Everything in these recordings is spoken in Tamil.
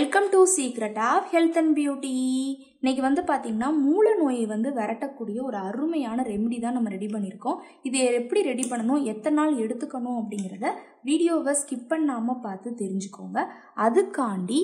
Welcome to secret of health and beauty இன்னைக்கு வந்து பார்த்திங்கன்னா மூல நோயை வந்து விரட்டக்கூடிய ஒரு அருமையான ரெமெடி தான் நம்ம ரெடி பண்ணியிருக்கோம் இதை எப்படி ரெடி பண்ணணும் எத்தனை நாள் எடுத்துக்கணும் அப்படிங்கிறத வீடியோவை ஸ்கிப் பண்ணாமல் பார்த்து தெரிஞ்சுக்கோங்க. அதுக்காண்டி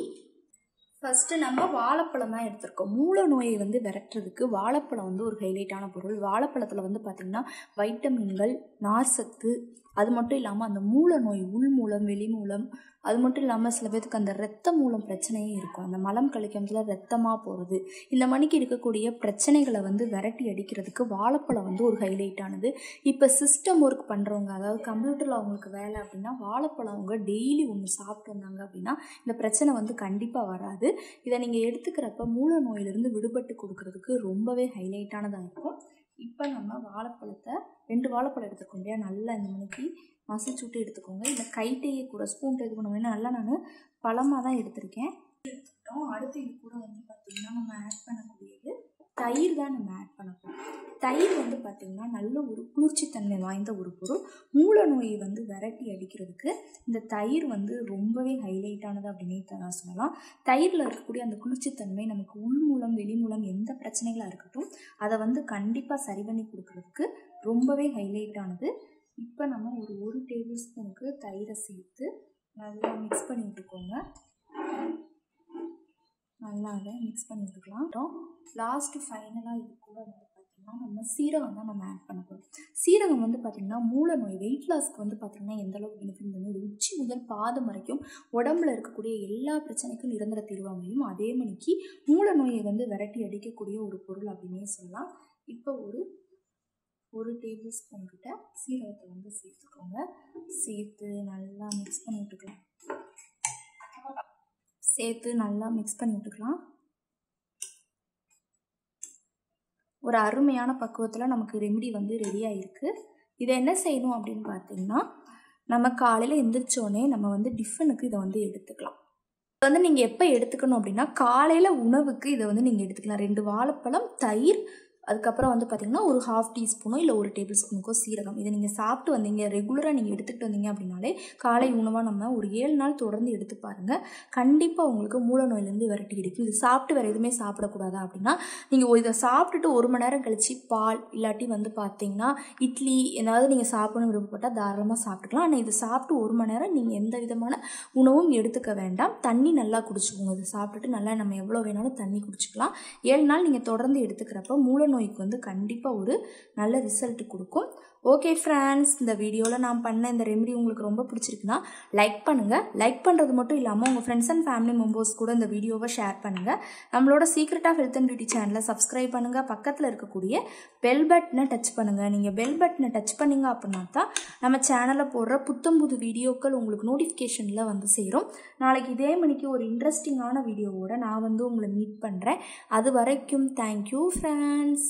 ஃபஸ்ட்டு நம்ம வாழைப்பழம் தான் எடுத்திருக்கோம். மூல நோயை வந்து விரட்டுறதுக்கு வாழைப்பழம் வந்து ஒரு ஹைலைட்டான பொருள். வாழைப்பழத்தில் வந்து பார்த்திங்கன்னா வைட்டமின்கள் நார்சத்து அது மட்டும் இல்லாமல் அந்த மூல நோய் உள் மூலம் வெளி மூலம் அது மட்டும் இல்லாமல் சில பேர்த்துக்கு அந்த ரத்த மூலம் பிரச்சனையும் இருக்கும். அந்த மலம் கழிக்கிறதுல ரத்தமாக போகிறது இந்த மணிக்கு இருக்கக்கூடிய பிரச்சனைகளை வந்து விரட்டி அடிக்கிறதுக்கு வாழைப்பழம் வந்து ஒரு ஹைலைட்டானது இப்போ சிஸ்டம் ஒர்க் பண்ணுறவங்க அதாவது கம்ப்யூட்டரில் அவங்களுக்கு வேலை அப்படின்னா வாழைப்பழம் அவங்க டெய்லி ஒன்று சாப்பிட்டு வந்தாங்க அப்படின்னா இந்த பிரச்சனை வந்து கண்டிப்பாக வராது. இதை நீங்கள் எடுத்துக்கிறப்ப மூல நோயிலிருந்து விடுபட்டு கொடுக்கறதுக்கு ரொம்பவே ஹைலைட்டானதாக இருக்கும். இப்போ நம்ம வாழைப்பழத்தை ரெண்டு வாழைப்பழம் எடுத்துக்கோங்க இல்லையா? நல்லா இந்த மணிக்கு மசிச்சு விட்டு எடுத்துக்கோங்க. இல்லை கைட்டையே கூட ஸ்பூன் இது பண்ண வேணும் நல்லா நான் பழமாக தான் எடுத்திருக்கேன். எடுத்துக்கிட்டோம். அடுத்து இது கூட வந்து பார்த்திங்கன்னா நம்ம ஆட் பண்ணக்கூடியது தயிர் தான் நம்ம ஆட் தயிர் வந்து பார்த்திங்கன்னா நல்ல ஒரு குளிர்ச்சித்தன்மை வாய்ந்த ஒரு பொருள். மூல நோயை வந்து விரட்டி அடிக்கிறதுக்கு இந்த தயிர் வந்து ரொம்பவே ஹைலைட்டானது அப்படின்னே தான் சொல்லலாம். தயிரில் இருக்கக்கூடிய அந்த குளிர்ச்சித்தன்மை நமக்கு உள் மூலம் வெளி மூலம் எந்த பிரச்சனைகளாக இருக்கட்டும் அதை வந்து கண்டிப்பாக சரி பண்ணி கொடுக்கறதுக்கு ரொம்பவே ஹைலைட்டானது இப்போ நம்ம ஒரு ஒரு டேபிள் ஸ்பூனுக்கு தயிரை சேர்த்து நல்லா மிக்ஸ் பண்ணிட்டுருக்கோங்க விட்டுக்கோங்க நல்லா அதை மிக்ஸ் பண்ணிட்டுருக்கலாம் லாஸ்ட்டு ஃபைனலாக இது கூட வந்து பார்த்திங்கன்னா நம்ம சீரகம் தான் நம்ம ஆட் பண்ண போகிறோம் சீரகம் வந்து பார்த்திங்கன்னா மூல நோய் வெயிட் லாஸ்க்கு வந்து பார்த்திங்கன்னா எந்த அளவுக்கு பெனிஃபிட் பண்ணுது உச்சி முதல் பாதம் வரைக்கும் உடம்புல இருக்கக்கூடிய எல்லா பிரச்சனைக்கும் நிரந்தர தீர்வு அமையும். அதே மணிக்கு மூல நோயை வந்து விரட்டி அடிக்கக்கூடிய ஒரு பொருள் அப்படின்னே சொல்லலாம். இப்போ ஒரு ஒரு டேபிள் ஸ்பூன் கிட்ட சீரகத்தை வந்து சேர்த்துக்கோங்க. சேர்த்து நல்லா மிக்ஸ் பண்ணி விட்டுக்கலாம். சேர்த்து நல்லா மிக்ஸ் பண்ணி விட்டுக்கலாம். ஒரு அருமையான பக்குவத்தில் நமக்கு ரெமிடி வந்து ரெடியாக இருக்குது இதை என்ன செய்யணும் அப்படின்னு பார்த்தீங்கன்னா நம்ம காலையில் எந்திரிச்சோடனே நம்ம வந்து டிஃபனுக்கு இதை வந்து எடுத்துக்கலாம். இதை வந்து நீங்கள் எப்போ எடுத்துக்கணும் அப்படின்னா காலையில் உணவுக்கு இதை வந்து நீங்கள் எடுத்துக்கலாம். ரெண்டு வாழைப்பழம் தயிர் அதுக்கப்புறம் வந்து பார்த்திங்கன்னா ஒரு ஹாஃப் டீஸ்பூனோ இல்லை ஒரு டேபிள் ஸ்பூனுக்கோ சீரகம். இதை நீங்கள் சாப்பிட்டு வந்தீங்க ரெகுலராக நீங்கள் எடுத்துகிட்டு வந்தீங்க அப்படின்னாலே காலை உணவாக நம்ம ஒரு ஏழு நாள் தொடர்ந்து எடுத்து பாருங்கள் கண்டிப்பாக உங்களுக்கு மூல நோயிலேருந்து விரட்டி கிடைக்கும் இது சாப்பிட்டு வேறு எதுவுமே சாப்பிடக்கூடாதா அப்படின்னா நீங்கள் இதை சாப்பிட்டுட்டு ஒரு மணி நேரம் கழித்து பால் இல்லாட்டி வந்து பார்த்தீங்கன்னா இட்லி ஏதாவது நீங்கள் சாப்பிடணும் விருப்பப்பட்டால் தாராளமாக சாப்பிட்டுக்கலாம். ஆனால் இதை சாப்பிட்டு ஒரு மணி நேரம் நீங்கள் எந்த விதமான உணவும் எடுத்துக்க வேண்டாம். தண்ணி நல்லா குடிச்சுக்கோங்க. இதை சாப்பிட்டுட்டு நல்லா நம்ம எவ்வளோ வேணாலும் தண்ணி குடிச்சிக்கலாம். ஏழு நாள் நீங்கள் தொடர்ந்து எடுத்துக்கிறப்ப மூல நோய்க்கு வந்து கண்டிப்பாக ஒரு நல்ல ரிசல்ட் கொடுக்கும். ஓகே ஃப்ரெண்ட்ஸ் இந்த வீடியோவில் நான் பண்ண இந்த ரெமெடி உங்களுக்கு ரொம்ப பிடிச்சிருக்குன்னா லைக் பண்ணுங்கள் லைக் பண்ணுறது மட்டும் இல்லாமல் உங்கள் ஃப்ரெண்ட்ஸ் அண்ட் ஃபேமிலி மெம்பர்ஸ் கூட இந்த வீடியோவை ஷேர் பண்ணுங்கள் நம்மளோட secret of health and beauty சேனலை சப்ஸ்கிரைப் பண்ணுங்கள் பக்கத்தில் இருக்கக்கூடிய பெல் பட்டனை டச் பண்ணுங்கள் நீங்கள் பெல் பட்டனை டச் பண்ணிங்க அப்படின்னா தான் நம்ம சேனலில் போடுற புத்தம் புது வீடியோக்கள் உங்களுக்கு நோட்டிஃபிகேஷனில் வந்து சேரும். நாளைக்கு இதே மணிக்கு ஒரு இன்ட்ரெஸ்டிங்கான வீடியோவோட நான் வந்து உங்களை மீட் பண்ணுறேன் அது வரைக்கும் தேங்க்யூ ஃப்ரெண்ட்ஸ்